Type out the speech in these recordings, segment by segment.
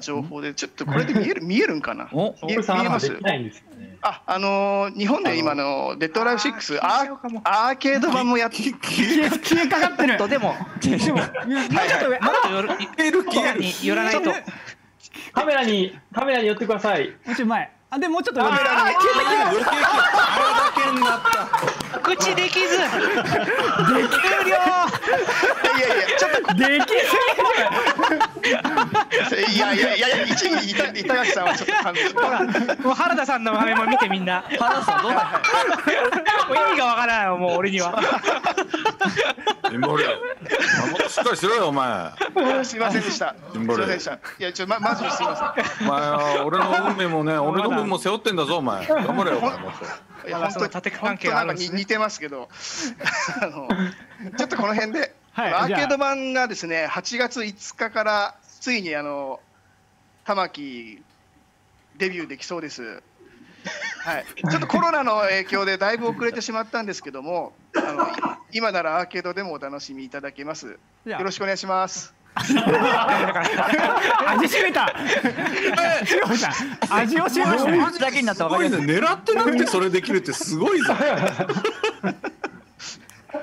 情報で、ちょっとこれで見える見えるんかな？お？見え見えます？ないんですよね。あ、あのー日本で今のデッドライブ6アーアーケード版もやって、消え消えかかってる。とでも、でももうちょっと上もっと寄らないと。カメラに、カメラに寄ってください。もうちょい前。あでもうちょっと上カメラに余計消えるあれだけになった。口できず。終了。いやいや、ちょっとでき いやいやいやいや、一部板板垣さんはちょっと勘弁してほら、もう原田さんの画面も見てみんな。原田さんどうなもう意味がわからないよ、もう俺には。ジンボルしっかりしろよお前すいませんでした。すいませんでした。いや、ちょ、ま、マジですいません。お前は俺の運命もね俺の分も背負ってんだぞお前頑張れよお前もっといやまあその縦関係あるんですね本当なんか似てますけど、あのちょっとこの辺で、はいアーケード版がですね、8月5日からついにあの玉木デビューできそうです。はい、ちょっとコロナの影響でだいぶ遅れてしまったんですけども、あの今ならアーケードでもお楽しみいただけます。よろしくお願いします。味しめた。しめた味をしめました。ね。口だけになったわかりね狙ってなくてそれできるってすごいぞ。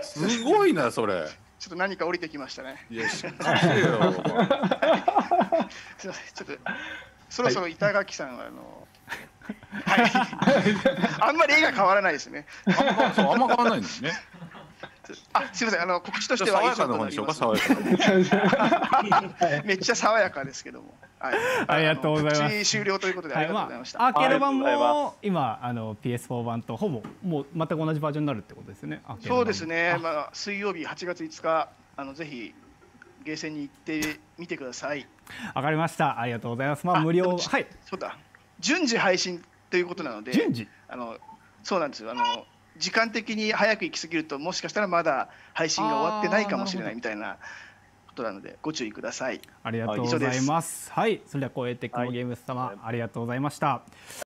すごいなそれちょっと何か降りてきましたね。いやしっかりしてよお前 すみません、ちょっとそろそろ板垣さんはあの。はい、あんまり絵が変わらないですね。ああんま変わらないんですねあ、すみません、あの告知としては爽やかな方にしようか爽やかなめっちゃ爽やかですけども。はい、ありがとうございます終了ということであはいりがとうございました。まあ、アーケード版も今あの PS4 版とほぼもう全く同じバージョンになるってことですよね。そうですね、まあ、水曜日8月5日、あのぜひゲーセンに行ってみてください。わかりました。ありがとうございます。まああ無料はいそうだ、順次配信ということなので、順次あのそうなんですよあの。時間的に早く行き過ぎると、もしかしたらまだ配信が終わってないかもしれないみたいなことなので、ご注意ください。ありがとうございます。はい、それでは公営テックのゲームス様、ありがとうございました。